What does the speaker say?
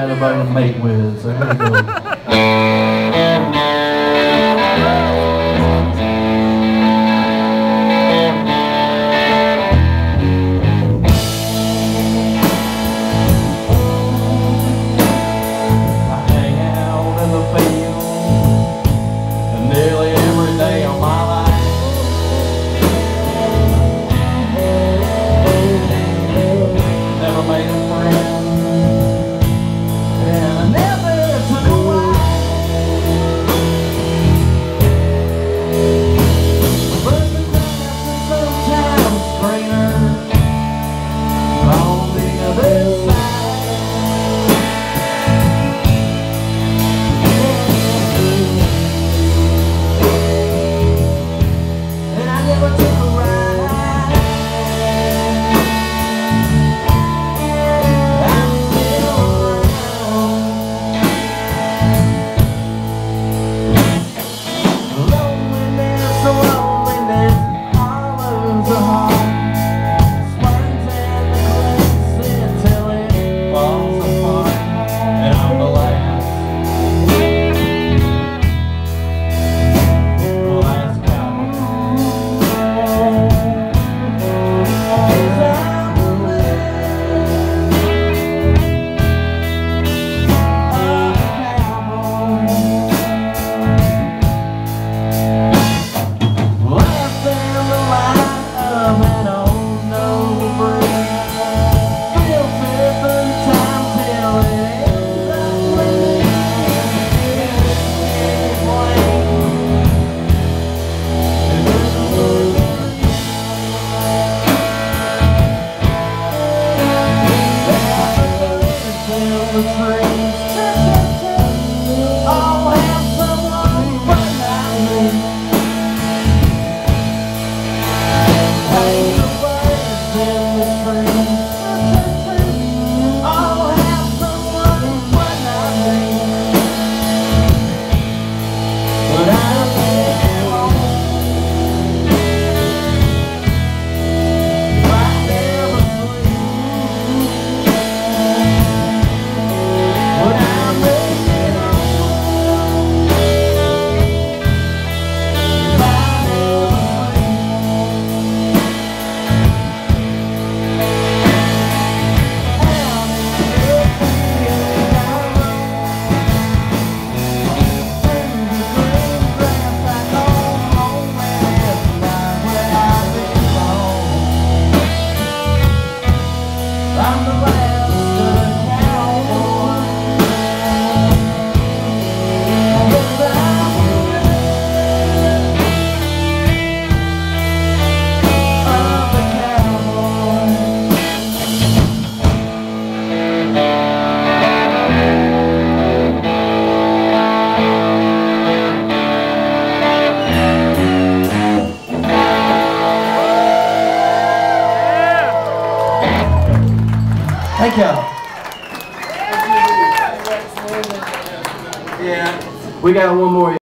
anybody to mate with. So here we go. Thank you. Thank you. Yeah, we got one more.